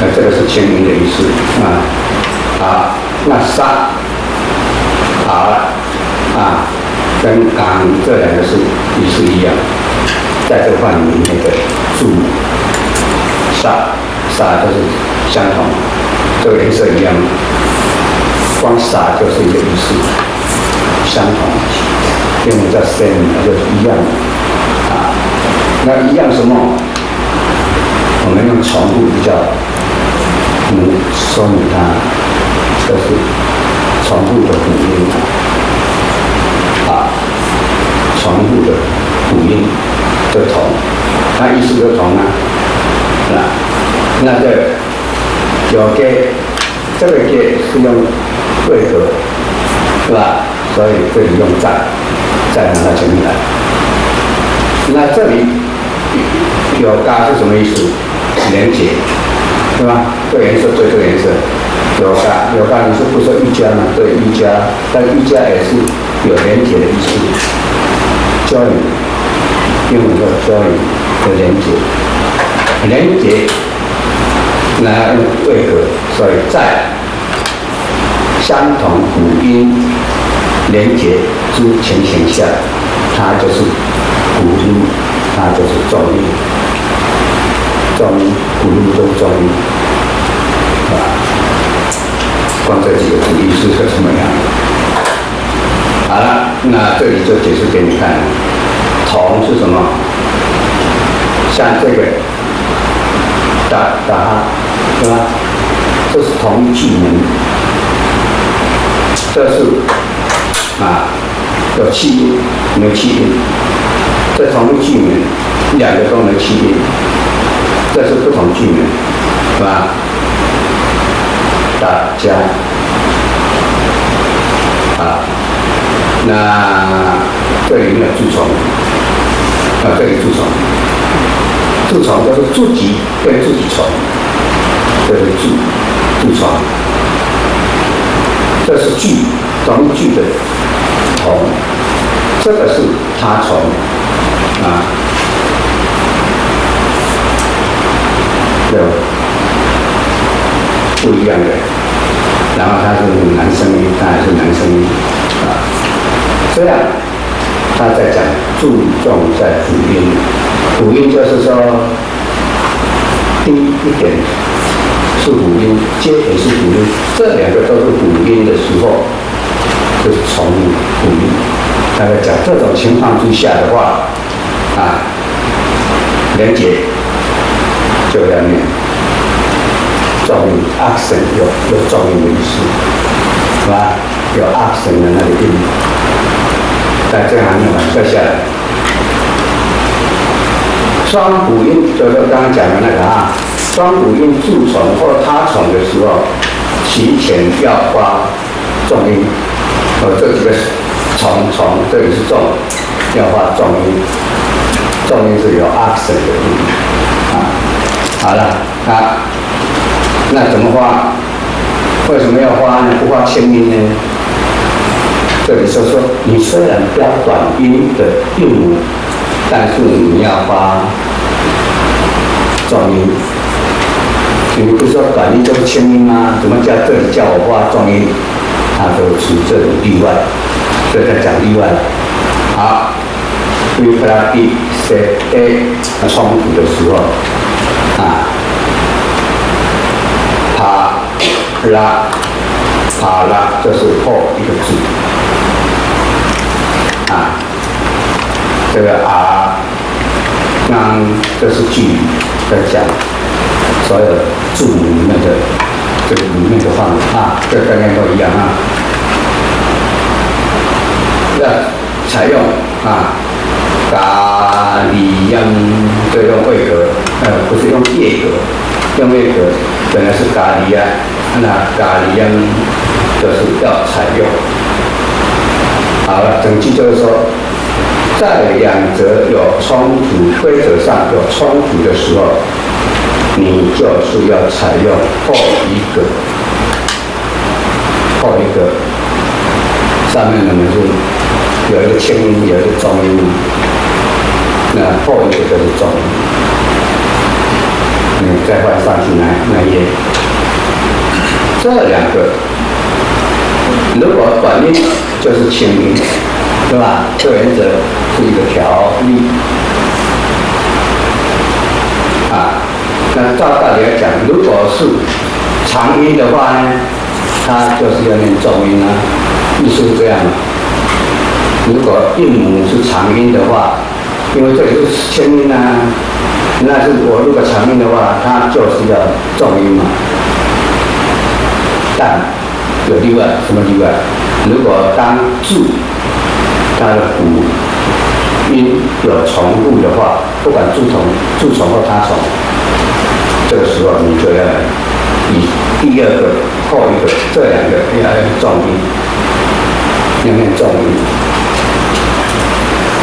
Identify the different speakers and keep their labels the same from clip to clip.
Speaker 1: 那这个是签名的意思啊。好，那杀好啊，跟刚这两个是意思一样，在这个范里面的注杀杀就是相同，这个颜色一样，光杀就是一个意思，相同，因为叫 same 就是一样啊。那一样什么？我们用重复比较能说明它。这是重复的辅音啊，重复的辅音的同，那意思就同啊，那那这有给这个给是用对格，是吧？所以这里用在，在拿到前面来。那这里有加是什么意思？连接，对吧？这个颜色对这个颜色。有噶，有噶，你是不说瑜伽吗？对，瑜伽，但瑜伽也是有连接的意思。教育，用一个教育的连接，连接，那用对格，所以在相同辅音连接之情形下，它就是辅音，它就是重音，重音，辅音都重音，是吧？放这几个主意是个什么样？好了，那这里就解释给你看。同是什么？像这个打打哈，是吧？这是同句门，这是啊有气音，没气音。这同句门两个都能气音，这是不同句门，是吧？大家啊，那这里面有蛀虫啊，这里蛀虫，蛀虫都是蛀己跟自己床，这是蛀蛀虫，这是聚同聚的虫，这个是他床啊，有。不一样的，然后他是男声音，他还是男声音啊。这样他在讲注重在辅音，辅音就是说第一点是辅音，接也是辅音，这两个都是辅音的时候，就是重辅音。他在讲这种情况之下的话啊，连接就要念。重音 accent 有有重音的意思，是吧？有 accent 的那个音，在这行念完再下来。双辅音就是刚刚讲的那个啊，双辅音助从或他从的时候，提前要发重音。呃，这几个从从这里是重，要发重音，重音是有 accent 的音。好了，啊。那怎么画？为什么要画呢？不画清音呢？这里说说，你虽然标短音的韵母，但是你要发重音。你不是说短音就是清音吗？怎么叫这里叫我发重音？它就是这种例外，这在讲例外。好，B 和 B、C、A 冲突的时候，啊。拉，好拉，这是后一个字，啊，这个啊，那这是句在讲所有字母里面的这个里面的范围啊，这概念都一样啊。要采用啊，咖喱样，这用位格，呃，不是用叶格，用叶格本来是咖喱啊。那咖喱音就是要采用。好了，整句就是说，在两者有冲突、规则上有冲突的时候，你就是要采用后一个，后一个。上面呢是有一个轻音，有一个重音，那后一个就是重音。嗯，再换上去那那页。这两个，如果短音就是清音，对吧？这原则是一个条例。啊，那照道理来讲，如果是长音的话呢，它就是要念重音啊，意思是这样。如果韵母是长音的话，因为这里是清音啊，那是我如果长音的话，它就是要重音嘛。但有例外，什么例外？如果当字它的辅音有重复的话，不管字重、字重或他重，这个时候你就要以第二个、后一个这两个要重音，要念重音。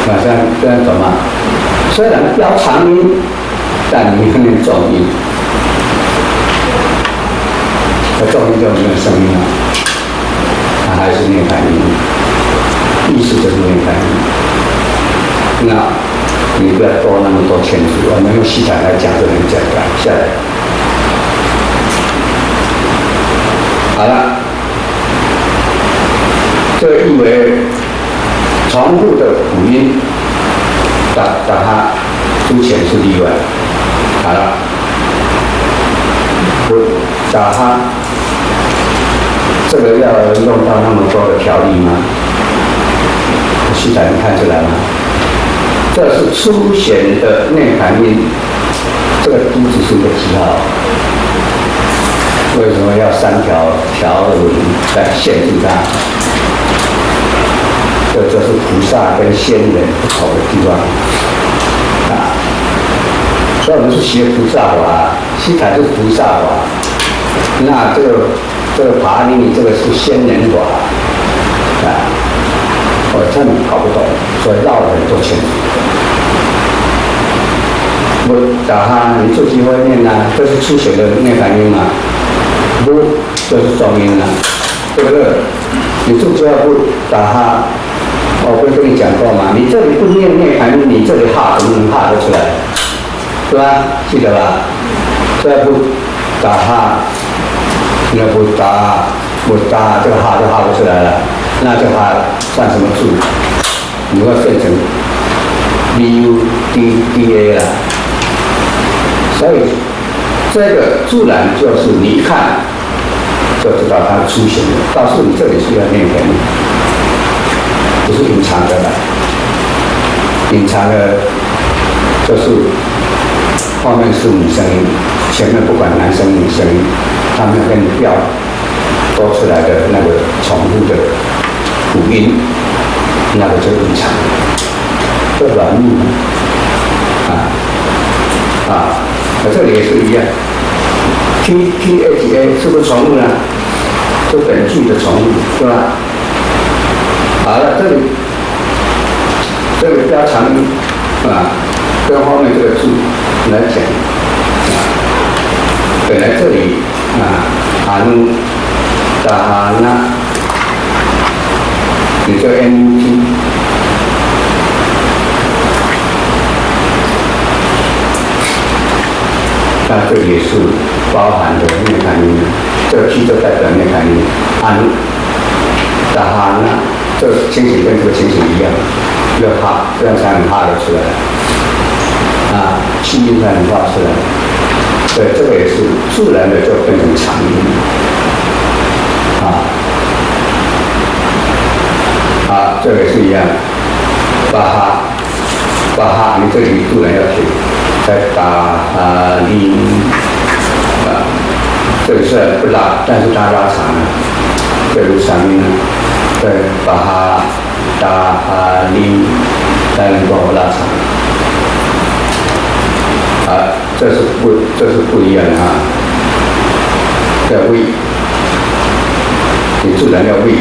Speaker 1: 那这样这样懂吗？虽然标长音，但你要念噪音。那噪音就没有声音了，它还是念反音，意思就是念反音。那你不要多那么多圈子，我们用西塔来讲就能讲讲下来。好了，这意为。重复的辅音，打打它出前是例外。好了，不打它，这个要用到那么多的条例吗？现在能看出来吗？这是粗显的内含音，这个都只是一个记号。为什么要三条条文来限制它？这就是菩萨跟仙人不同的地方！所以我们是学菩萨法，西塔就是菩萨法，那这个这个法里面这个是仙人法啊！我真搞不懂，所以绕了很多圈。我打他，你做机会念呐，这是初学的念反音嘛？不，这是重音啊，对不对？你做机会不打他。我不是跟你讲过吗？你这里不念念含音，你这里哈怎么能哈得出来？是吧？记得吧？再不打哈，那不打不打，这个哈就哈不出来了。那这哈算什么字？你要变成 B U D D A 了。所以这个自然就是你一看就知道它出现了。告诉你这里是要念含音。不是隐藏的了，隐藏的，就是后面是女声音，前面不管男生女生，他们跟你调多出来的那个重复的辅音，那个就隐藏，这软密啊啊，这里也是一样，T T H A 是不是重复呢？是本句的重复，是吧？好了，这里这个加长音啊，跟后面这个字来讲，本来这里啊，安达那，你这 N T，那这也是包含的内含音，这个 T 就代表内含音，安达哈那。这清醒跟这个清醒一样，要哈，这样才能哈得出来，气音才能发出来。对，这个也是自然的就变成长音，啊，啊，这个也是一样，巴哈，巴哈，你这里自然要学，在打啊音，啊，这个是不拉，但是它拉长了，这个长音了。对，把它打啊拎，再能够拉长。啊，这是不，这是不一样的啊。在胃，你自然要喂，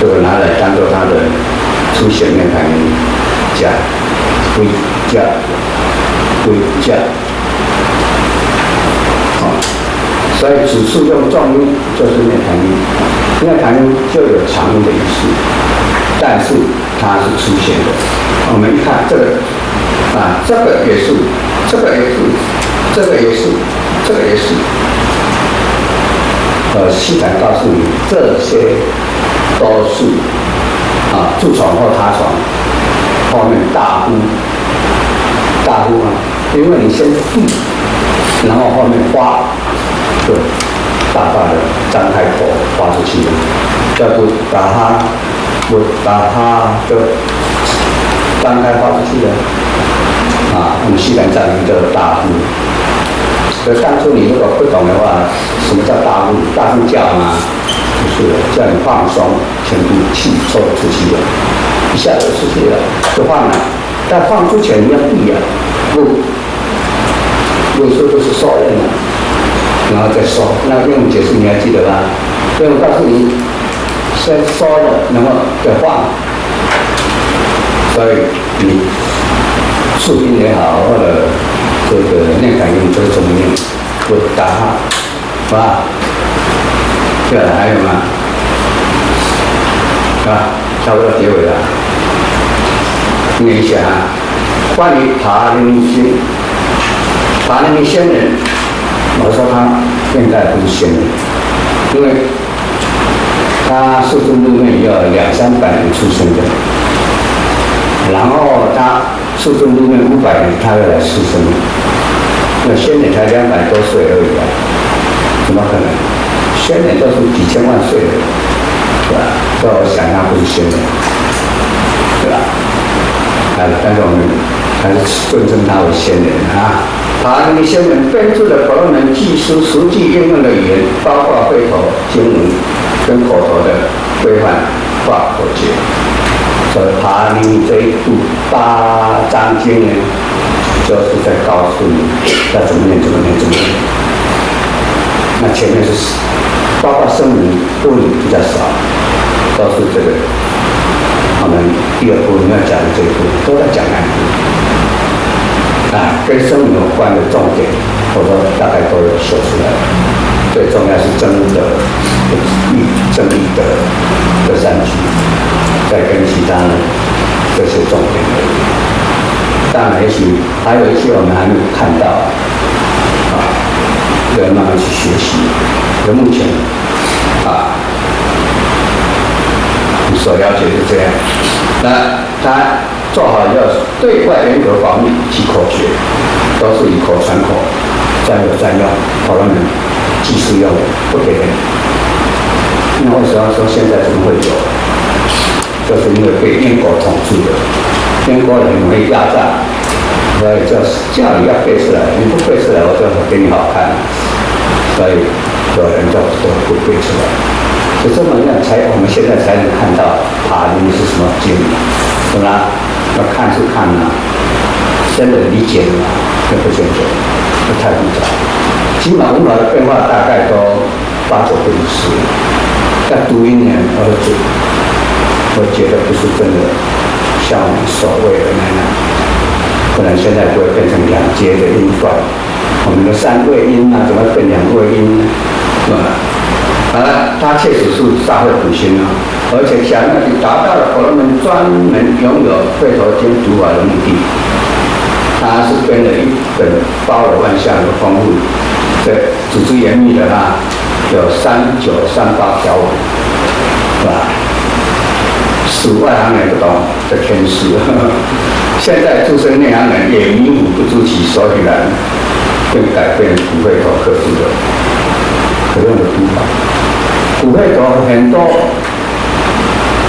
Speaker 1: 就拿来当做它的出现面含义，加喂加喂加。所以只是用重音就是念弹音，念弹音就有长音的意思，但是它是出现的。我们一看这个，啊，这个也是，这个也是，这个也是，这个也是，呃，西禅告诉你，这些都是啊，住床或塌床，后面大呼大呼啊，因为你先闭，然后后面发，对大大的张开口发出去了，要不把它不把它就张开发出去了，啊，我们西南藏语叫大呼。所以当初你如果不懂的话，什么叫大呼？大呼叫吗？就是，叫你放松，全部气抽出去了，一下就出去了，就放了。但放之前你要闭啊，不，有时候都是收人了，然后再收。那用解释你还记得吧？所以我告诉你，先收了，然后再放。所以你竖音也好，或者。这个念感应都怎么念？不打哈，是吧？对了，还有吗？啊，差不多结尾了。念一下啊，关于塔林星，塔林仙人，我说他现在不是仙人，因为他受中入面要两三百年出生的，然后他。受众里面五百年，他要来施生，那仙人才两百多岁而已啊，怎么可能？仙人都是几千万岁的，是吧？所以我想他不是仙人，对吧？啊，但是我们还是尊称他为仙人啊。他那个仙人编制的佛罗门技术实际应用的语言，包括会头经文跟口头的规范化口诀。所以爬林这一部八章经呢，就是在告诉你要怎么念，怎么念，怎么念。那前面是包括声明部里比较少，都是这个。我们第二部要讲的这一部都在讲南部啊，跟声明有关的重点，我说大概都有说出来。最重要是真的义，正义的三句。再跟其他的这些重点，当然也许还有一些我们还没有看到啊，要慢慢去学习。那目前啊，所了解是这样。那他做好要对外严格保密及口诀，都是以口传口，专有专用，讨论技术用不给人。那为什么说现在怎么会有？就是因为被英国统治的，英国人会压榨，所以叫叫你要背出来，你不背出来，我就给你好看。所以有人就都不背出来，就这么样才我们现在才能看到塔林是什么经，是吧？要看是看呢，真的理解吗？那不见得，不太复杂。起码文化的变化大概都八九不离十，但读音呢，我就。我觉得不是真的，像所谓的那样，可能现在就会变成两阶的音段。我们的三位音啊，怎么变两位音呢？是吧？好了，他确实是大会普心啊，而且想要去达到了我们专门拥有会头经读法的目的。他是编了一本包罗万象的丰富、这组织严密的啊，有三九三八条文，是吧？是外行人不懂的天师，现在诸生内行人也迷糊不知其所以然，会改变骨会头可是的可用的方法。骨会头很多，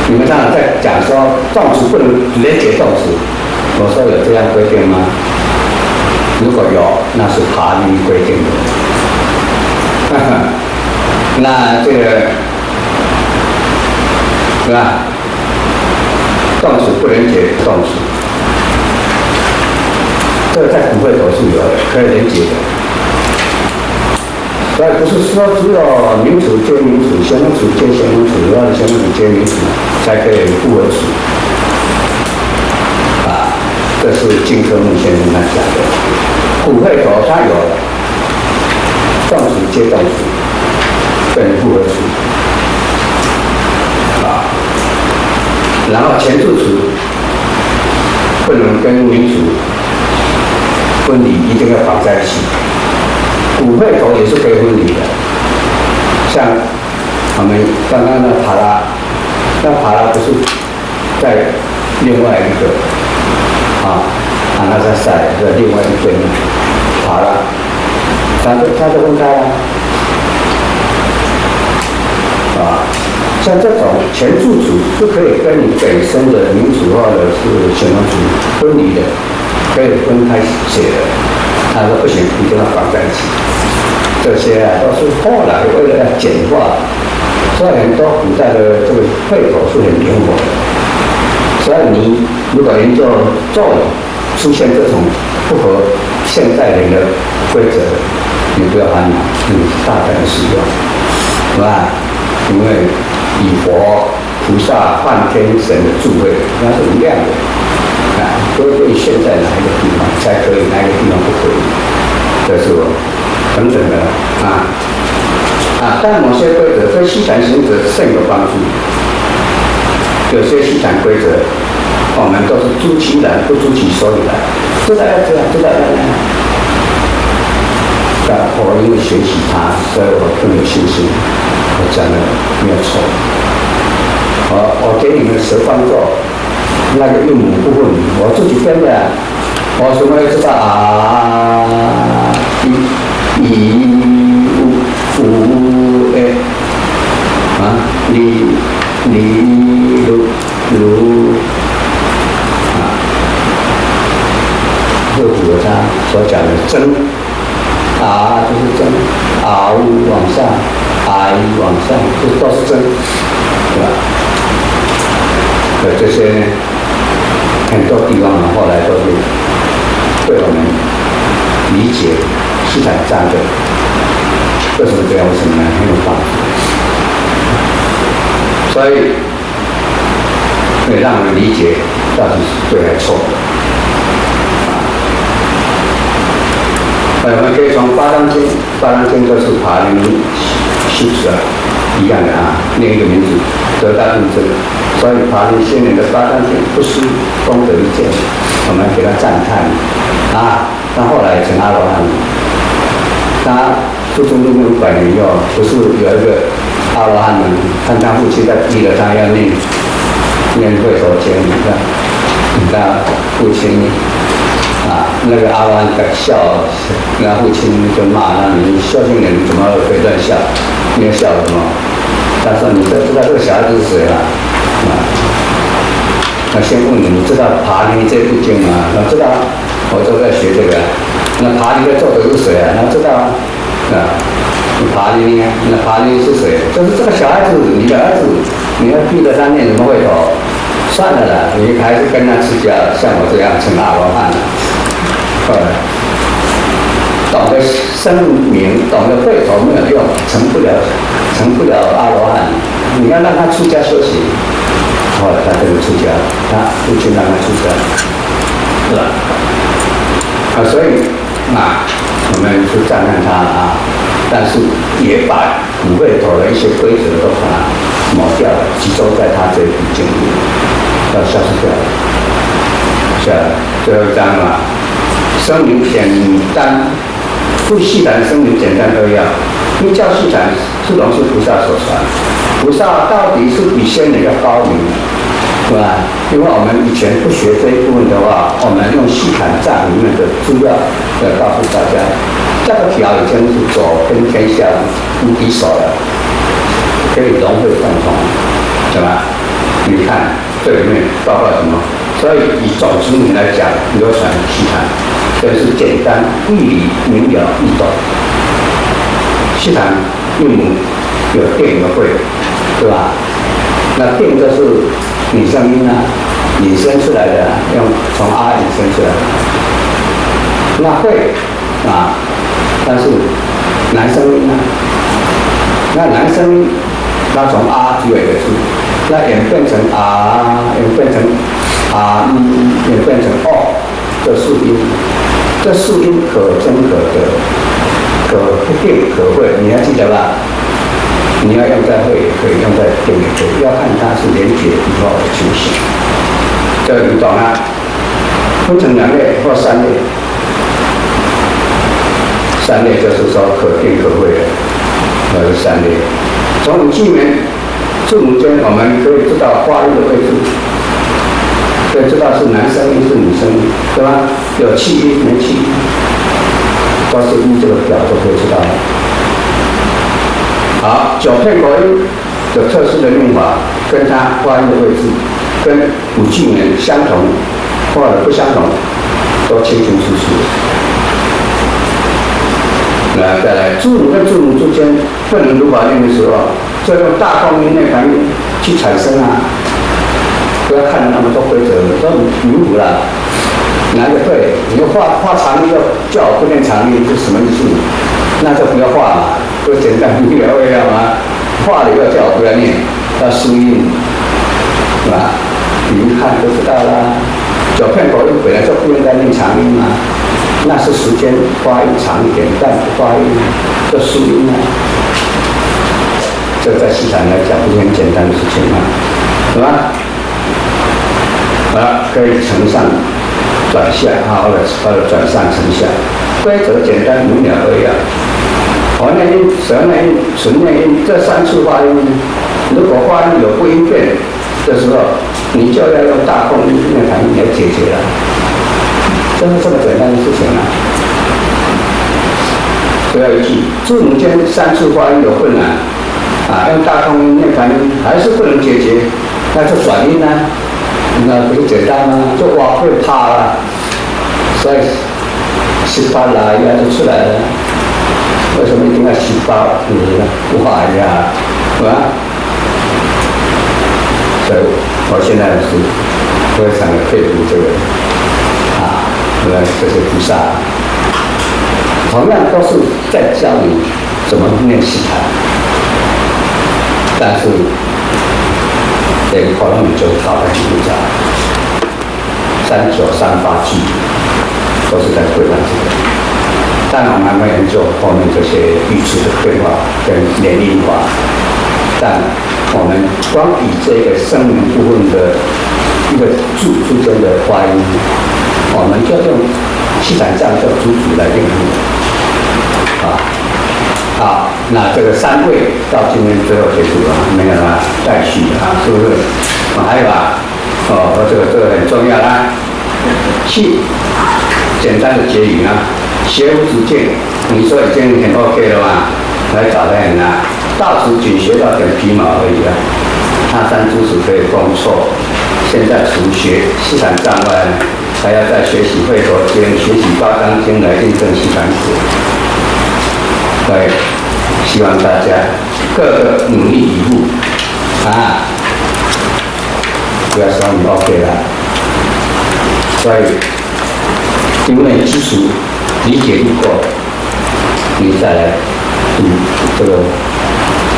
Speaker 1: 你们刚才在讲说动词不能连接动词，我说有这样规定吗？如果有，那是法律规定的。那这个是吧？动词不能解动词，这在古会头是有可以连接的。所以不是说只有名词接名词，形容词接形容词，或者形容词接名词才可以复合词。啊，这是金科木先生他讲的。古会头它有动词接动词，等于复合词。然后前助词不能跟名族分离，一定要绑在一起。五会头也是可以分离的，像我们刚刚的帕拉，那帕拉不是在另外一个啊，阿那在塞的另外一边帕拉，它它就分开了啊。像这种前住组是可以跟你本身的民主或者是什么组分离的，可以分开写的。他说不行，你跟他绑在一起。这些啊都是后来为了要简化，所以很多古代的这个会口是很灵活的。所以你如果研究咒语出现这种不合现代人的规则，你不要烦恼，你大胆使用，是吧？因为以佛、菩萨、梵天神的智慧，那是无量的啊！所以对现在哪一个地方才可以，哪一个地方不可以？这是等等的啊啊！但某些规则对西禅行者甚有帮助。有些西禅规则，我们都是诸其然，不诸其所以然。知道要这样，知道要这样。但我因为学习它，所以我更有信心。我讲的没有错，我我给你们十方座，那个韵母部分我自己编的，我什么都知道啊，一、一、五、五、哎，啊，你、你、如、如，啊，这符合他所讲的真，啊就是真，啊往上。啊，往上，这都是真，对吧？呃，这些很多地方呢，后来都是对我们理解市场战略，为什么这样？为什么呢？很有帮助。所以会让我们理解到底是对还是错。呃，我们可以从《八章经》，《八章经》就是爬林。是不是啊？一样的啊，另一个名字得大印证，所以华林先人的八章经不失功德一件，我们给他赞叹啊。那后来成阿罗汉，他出生六五百年以后，不是有一个阿罗汉吗？看他父亲在逼着他要念念会所经，你看，他父亲。那个阿弯在笑，那父亲就骂他：“你孝敬人怎么可以乱笑？你要笑什么？”他说：“你都知道这个小孩子是谁了？”啊，那先问你，你知道《爬犁》这部经吗？我知道，我都在学这个。那《爬犁》的作者是谁啊？那知道啊。啊，爬犁呢？那爬犁是谁？就是这个小孩子，你的儿子，你要逼着他念什么会头？算了啦，你还是跟他吃家，像我这样成大罗汉了。呃，懂得声明，懂得会头没有用，成不了，成不了阿罗汉。你要让他出家修行，后来他就出家，他父亲让他出家，是吧？啊，所以啊，我们就赞叹他啊，但是也把五会头的一些规则都把它抹掉了，集中在他这一部经里。要消失掉了，下来最后一章嘛，声明简单，不细谈声明简单都要。因为教细谈是龙是菩萨所传，菩萨到底是比仙人要高明，是吧？因为我们以前不学这一部分的话，我们用细谈藏里面的资料来告诉大家，这个条已经是走遍天下无敌手了，可以融会贯通，怎么？你看。这里面包括什么？所以以总之名来讲，流传西谈，这是简单、易理、明了、易懂。西谈韵母有定和会，对吧？那定就是女声音啊，引申出来的，用从啊引申出来。那会啊，但是男声音啊，那男声音，那从啊就有一个字。那演变成啊，演变成啊，演变成哦，这树音，这四音可真可得，可不变可会，你还记得吧？你要用在会也可以，用在定也可以，要看它是连结以后的情形。这你懂啊？分成两类或三类，三列就是说可变可会的，呃，三列。从五句面字母间，我们可以知道发音的位置，可以知道是男生还是女生，对吧？有气音没气音，都是用这个表都可以知道。好，九片口音的特殊的用法，跟它发音的位置跟五句面相同或者不相同，都清清楚楚。来，再来，字母跟字母之间不能读法念的时候，就用大共音、内含音去产生啊！不要看那么多规则，都迷糊了。哪个对？你就画画长音，要叫我不念长音，是什么意思？那就不要画嘛，不简单明了为了吗？画了要叫我不要念，要输音，是吧？你一看就知道啦。九片口音本来就不应该念长音嘛。那是时间发音长一点，但发音的输音啊？这在市场来讲不是很简单的事情嘛，是吧？啊，可以承上转下，啊，或者呃转上承下，规则简单明了而已啊。黄念音、舌念音、唇念音这三次发音，如果发音有不音变的时候，你就要用大空音念弹音来解决了。就是这么简单的事情啊！不要一记，字母间三次发音有困难啊，用大空音念反音还是不能解决，那就转音呢？那不是简单吗？就哇会怕了，所以十八来呀就出来了。为什么一定要十八？你哇呀，是吧？所以我现在是非常的佩服这个啊。呃，这些菩萨，同样都是在教你怎么念习禅，但是这个可能你就搞得很复杂。三九三八句都是在规范这个，但我们还没研究后面这些语词的变化跟年龄化。但我们光以这个声明部分的一个字之间的发音。我们就用气场这样做主来应付，啊，好，那这个三会到今天最后结束了，没有了，再续啊，是不是？啊，还有啊，哦，这个这个很重要啦，气，简单的结语啊，学无止境，你说已经很 OK 了嘛？来找的人啊，到此仅学到点皮毛而已啊，他山之石可以攻错，现在除学市场障碍。还要在学习会佛经、学习八章经来印证西禅史。对，希望大家各个努力一步啊！不要说你 OK 了，所以因为基础理解不过，你再来读这个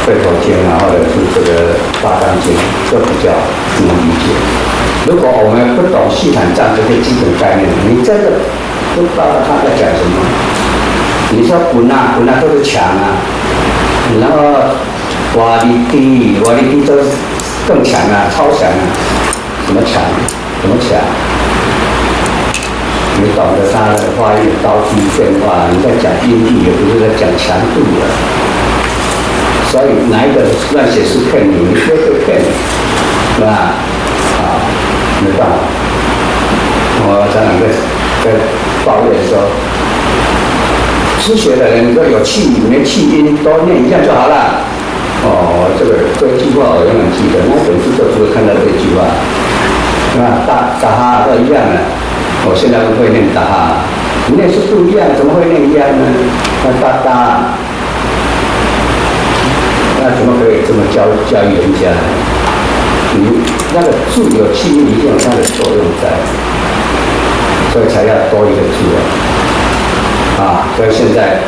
Speaker 1: 会佛经啊，或者是这个八章经，都比较能理解。如果我们不懂细坦藏这些基本概念，你真的不知道他在讲什么。你说滚啊滚啊都是强啊，然后瓦力低瓦力低都更强啊，超强啊，什么强？什么强？你懂得他的发音高低变化，你在讲音律，也不是在讲强度的。所以哪一个乱写是骗你？你说是骗你，是吧？没办法，我常常在在抱怨说，初学的人你说有气没气音多念一下就好了。哦，这个这句话我永远记得，我每次都只会看到这句话，是吧？打打哈都一样的，我现在不会念打哈，你念是不一样，怎么会念一样呢？那哒哒，那怎么可以这么教教育人家？你那个字有气音，一定有它的作用在，所以才要多一个字啊！啊，所以现在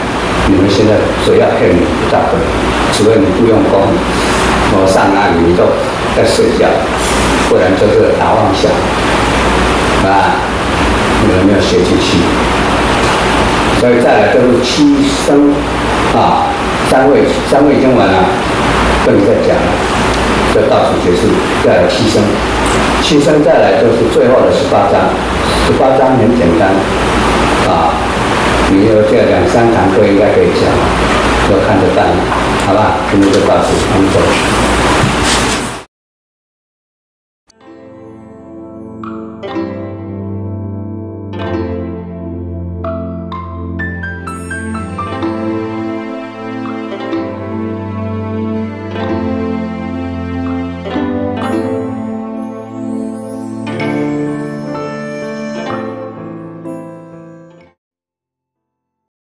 Speaker 1: 你们现在谁要骗你不大可能，除非你不用功，我上哪里你都在睡觉，不然就是打妄想，啊，你们没有学进去，所以再来就是七生啊，三位三位已经完了，不能再讲了。就到此结束，再来七生，七生再来就是最后的十八章。十八章很简单，你有这两三堂课应该可以讲，都看得到，好吧？今天就到此，我们走。